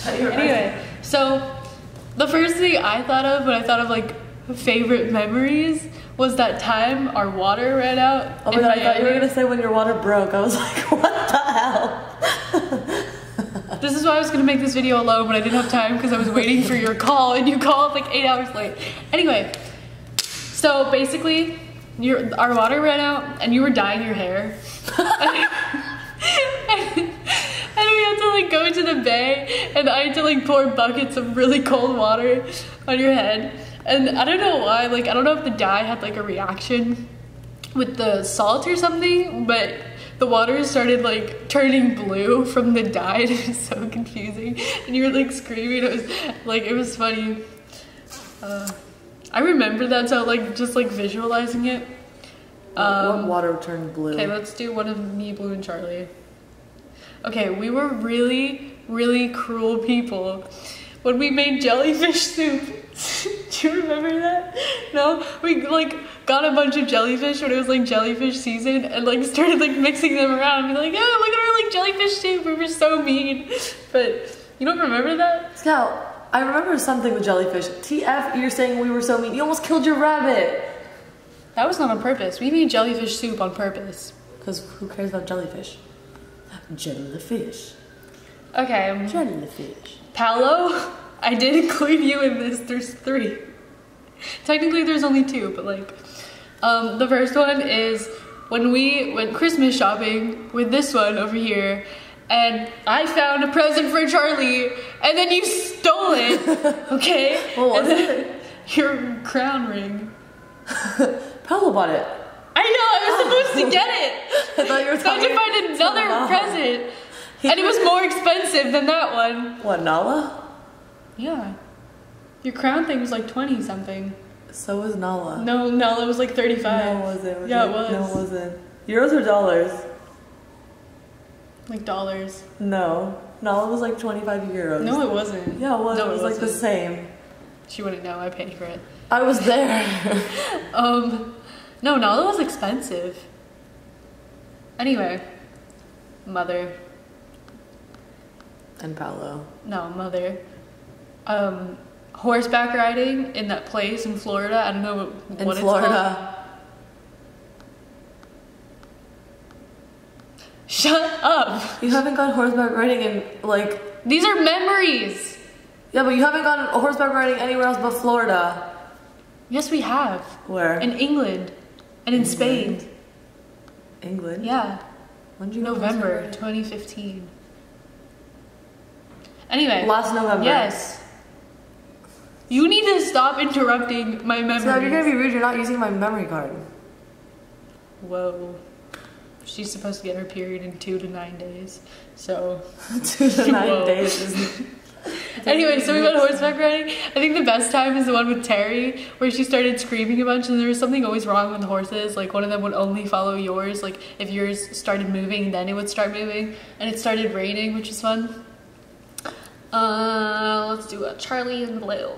Anyway, so the first thing I thought of when I thought of like favorite memories was that time our water ran out. Oh my god, I thought you were gonna say when your water broke. I was like, what the hell? This is why I was gonna make this video alone, but I didn't have time because I was waiting for your call, and you called like eight hours late. Anyway, so basically, your our water ran out, and you were dyeing your hair. and we had to like go to the bay, and I had to like pour buckets of really cold water on your head. And I don't know why, like I don't know if the dye had like a reaction with the salt or something, but the water started like turning blue from the dye. and It was so confusing, and you were like screaming. It was like it was funny. Uh, I remember that, so like just like visualizing it. Um, water turned blue? Okay, let's do one of me, Blue, and Charlie. Okay, we were really, really cruel people when we made jellyfish soup. do you remember that? No? We like got a bunch of jellyfish when it was like jellyfish season and like started like mixing them around and be like, oh, look at our like jellyfish soup. We were so mean. But you don't remember that? Scout, I remember something with jellyfish. TF, you're saying we were so mean. You almost killed your rabbit. That was not on purpose. We made jellyfish soup on purpose. Because who cares about jellyfish? Jellyfish. Okay, um, Jellyfish. Paolo, I did include you in this. There's three. Technically, there's only two, but like, um, the first one is when we went Christmas shopping with this one over here, and I found a present for Charlie, and then you stole it. Okay. What was And then- it? Your crown ring. Paolo bought it. I know. I was supposed to get it. I thought you were So I had to find another present, and it was more expensive than that one. What, Nala? Yeah. Your crown thing was like 20 something. So was Nala. No, it was like 35. No, it wasn't. Yeah, it was. No, it wasn't. Euros or dollars? Like dollars. No. Nala was like 25 euros. No, it wasn't. Yeah, it was. No, it was like the same. She wouldn't know. I paid for it. I was there. Um, no, Nala was expensive. Anyway, mother. and Paolo. No, mother. Um, horseback riding in that place in Florida. I don't know what, In what it's Florida. called. Shut up. You haven't gone horseback riding in like These are memories. yeah, but you haven't gone horseback riding anywhere else but Florida. Yes, we have. Where? In England and in Spain. England. Yeah. When did you November horseback 2015. Anyway. Last November. Yes. You need to stop interrupting my memory. So you're gonna be rude, you're not using my memory card. Whoa. She's supposed to get her period in two to nine days. So. Two to nine days is Anyway, so we went horseback riding. I think the best time is the one with Terry, where she started screaming a bunch, and there was something always wrong with the horses. Like one of them would only follow yours. Like if yours started moving, then it would start moving, and it started raining, which is fun. Uh, let's do a Charlie and Blue.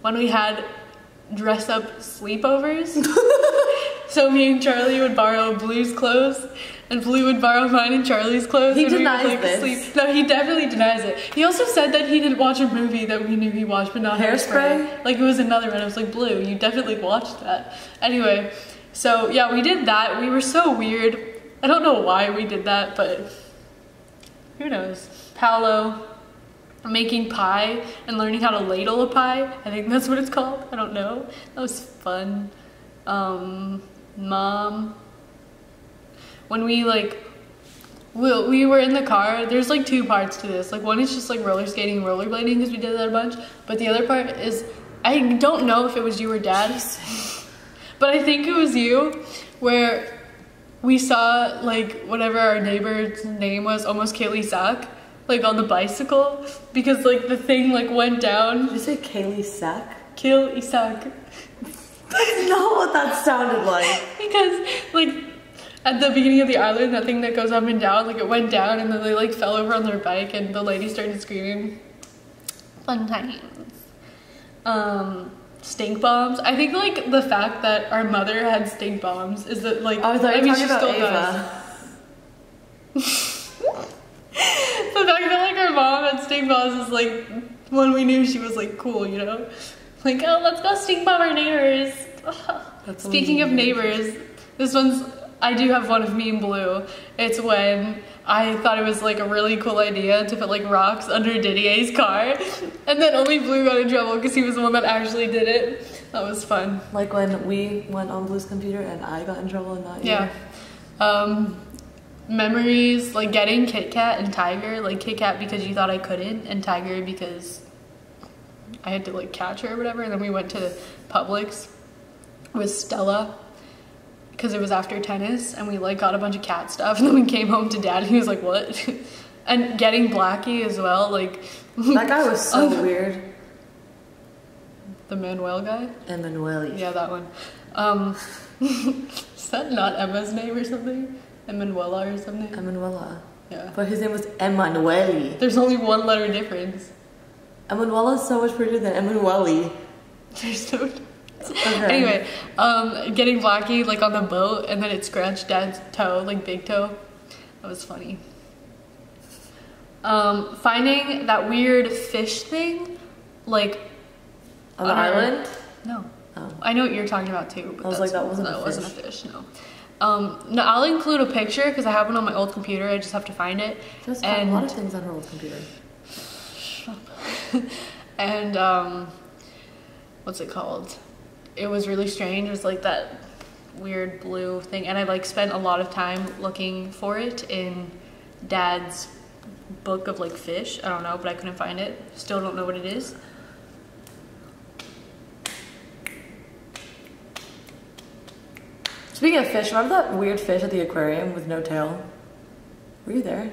When we had dress up sleepovers. so me and Charlie would borrow Blue's clothes, and Blue would borrow mine and Charlie's clothes. He and denies we would, like, this. Sleep. No, he definitely denies it. He also said that he didn't watch a movie that we knew he watched, but not Hairspray? Hairspray. Like it was another one. I was like, Blue, you definitely watched that. Anyway, so yeah, we did that. We were so weird. I don't know why we did that, but who knows? Paolo making pie and learning how to ladle a pie. I think that's what it's called. I don't know. That was fun. Um, mom, when we like, we, we were in the car. There's like two parts to this. Like one is just like roller skating and rollerblading because we did that a bunch. But the other part is I don't know if it was you or dad, but I think it was you where we saw like whatever our neighbor's name was, almost Kaylee Sack, like on the bicycle because like the thing like went down. Did you say Kaylee Sack? Kill Isak. That's not what that sounded like. Because like at the beginning of the island, that thing that goes up and down, like it went down and then they like fell over on their bike and the lady started screaming. Fun times. Um stink bombs. I think like the fact that our mother had stink bombs is that like I was like, I mean she about still Ava. does. the fact that like our mom had stink bombs is like when we knew she was like cool, you know? Like, oh, let's go stink bomb our neighbors. Speaking of neighbors, this one's I do have one of me and Blue. It's when I thought it was like a really cool idea to put like rocks under Didier's car, and then only Blue got in trouble because he was the one that actually did it. That was fun. Like when we went on Blue's computer and I got in trouble and not you. Yeah. Um, memories like getting Kit Kat and Tiger, like Kit Kat because you thought I couldn't, and Tiger because I had to like catch her or whatever. And then we went to Publix with Stella because it was after tennis, and we like got a bunch of cat stuff. And then we came home to Dad, and he was like, "What?" and getting Blackie as well, like That guy was so weird. the Manuel guy. Emanuele. Yeah, that one. Um, is that not Emma's name or something? Emanuela or something? Emanuela. Yeah. But his name was Emanuele. There's only one letter difference. Emanuela is so much prettier than Emanuele. There's no. Okay. Anyway, um, getting Blackie like on the boat and then it scratched Dad's toe, like big toe. That was funny. Um, finding that weird fish thing, like On the our- island? No. Oh. I know what you're talking about too. But I was like, that wasn't a that wasn't a fish. No. Um, no, I'll include a picture because I have one on my old computer. I just have to find it. There's a lot of things on her old computer. and um, what's it called? It was really strange. It was like that weird blue thing, and I like spent a lot of time looking for it in Dad's book of like fish. I don't know, but I couldn't find it. Still don't know what it is. Speaking of fish, remember that weird fish at the aquarium with no tail? Were you there?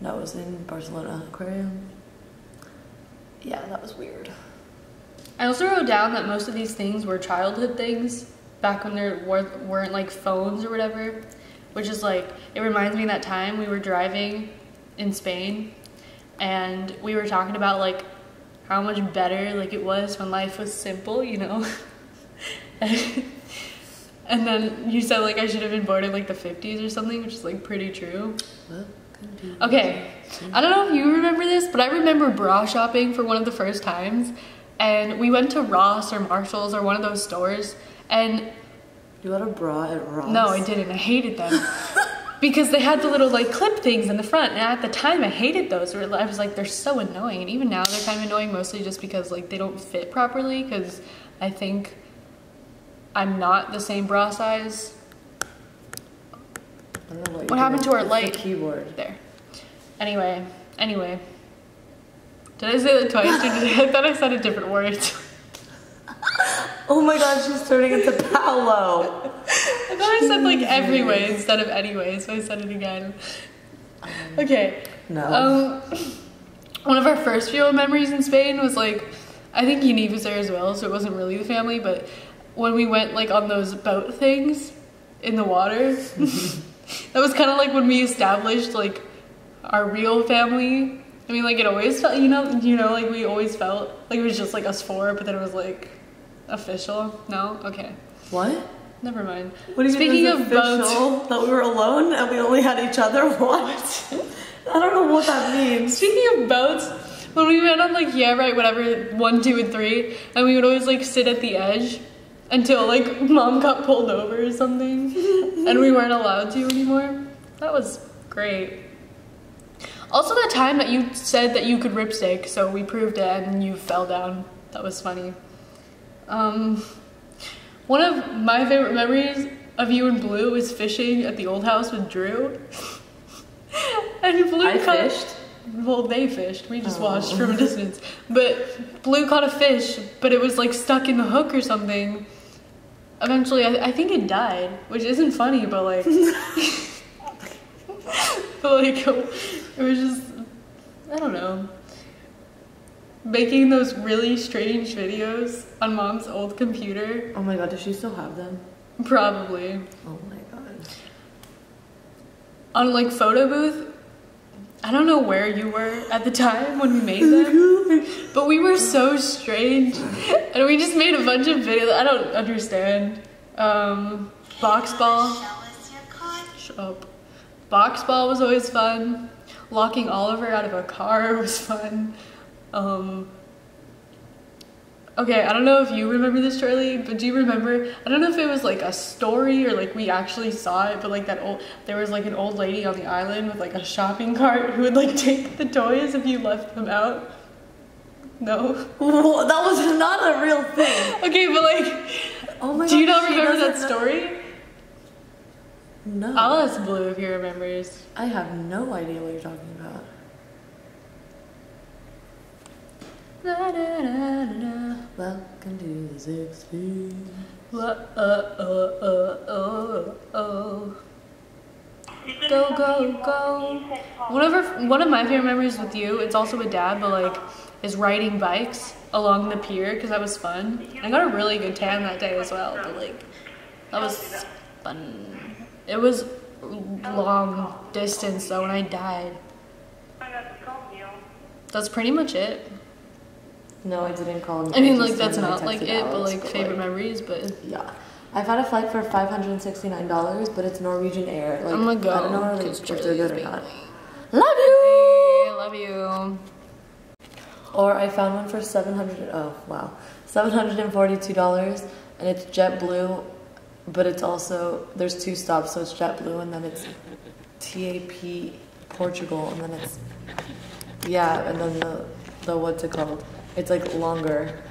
No, it was in Barcelona Aquarium. Yeah, that was weird. I also wrote down that most of these things were childhood things back when there were, weren't like phones or whatever, which is like, it reminds me of that time we were driving in Spain and we were talking about like how much better like it was when life was simple, you know? and then you said like I should have been born in like the 50s or something, which is like pretty true. Okay, I don't know if you remember this, but I remember bra shopping for one of the first times. And we went to Ross or Marshalls or one of those stores. And You got a bra at Ross? no, I didn't. I hated them. because they had the little like clip things in the front. And at the time, I hated those. I was like, they're so annoying. And even now, they're kind of annoying mostly just because like they don't fit properly. Because I think I'm not the same bra size. I don't know what, What happened to our light? keyboard. There. Anyway, anyway. Did I say that twice? I, I thought I said a different word. Oh my god, she's turning into Paolo. I thought I said like every way instead of anyway, so I said it again. Okay. No. Um, one of our first few memories in Spain was like, I think Yaniv was there as well, so it wasn't really the family, but when we went like on those boat things in the water, that was kind of like when we established like our real family. I mean, like it always felt, you know, you know, like we always felt like it was just like us four, but then it was like official. No, okay, what? never mind. What do you Speaking mean of boats, official? That we were alone and we only had each other? What? I don't know what that means. Speaking of boats, when we went on like yeah right whatever one two and three, and we would always like sit at the edge until like mom got pulled over or something, and we weren't allowed to anymore. That was great. Also, that time that you said that you could ripstick, so we proved it, and you fell down. That was funny. Um, one of my favorite memories of you and Blue is fishing at the old house with Drew. and Blue I caught- fished. well, they fished. We just Oh. watched from a distance. But Blue caught a fish, but it was like stuck in the hook or something. Eventually, I, I think it died, which isn't funny, but like, but like, it was just, I don't know. Making those really strange videos on mom's old computer, Oh my god, does she still have them? probably. Oh my god. On like photo booth, I don't know where you were at the time when we made them. But we were so strange, and we just made a bunch of videos. I don't understand. Um, box ball. Shut up. Box ball was always fun. locking Oliver out of a car was fun. Um, okay, I don't know if you remember this, Charlie, but do you remember? I don't know if it was like a story or like we actually saw it, but like that old, there was like an old lady on the island with like a shopping cart who would like take the toys if you left them out. No. Whoa, that was not a real thing. Okay, but like, Oh my do you not remember that story? No. I'll ask Blue if he remembers. I have no idea what you're talking about. Welcome to the six feet. Uh, uh, uh, uh, uh. Go, go, go. One of, our, one of my favorite memories with you, it's also with dad, but like, is riding bikes along the pier because that was fun. I got a really good tan that day as well, but like, that was fun. It was long distance though, and I died. That's pretty much it. No, I didn't call him. I mean, like, that's not like it, but like favorite like, memories, but. Yeah. I've had a flight for five hundred and sixty nine dollars, but it's Norwegian Air. Like I'm gonna go. I don't know if they're good or not. Love you. I love you. Or I found one for seven hundred. Oh wow, seven hundred and forty two dollars, and it's JetBlue, but it's also there's two stops, so it's JetBlue, and then it's TAP Portugal, and then it's yeah, and then the the what's it called? It's like longer.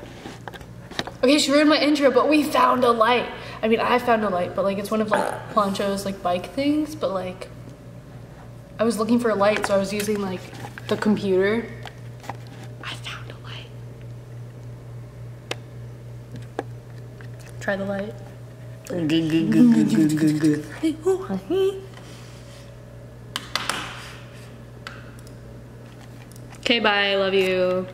Okay, she ruined my intro, but we found a light. I mean, I found a light, but like it's one of like Plancho's like bike things, but like I was looking for a light, so I was using like the computer. I found a light. Try the light. Okay, bye. Love you.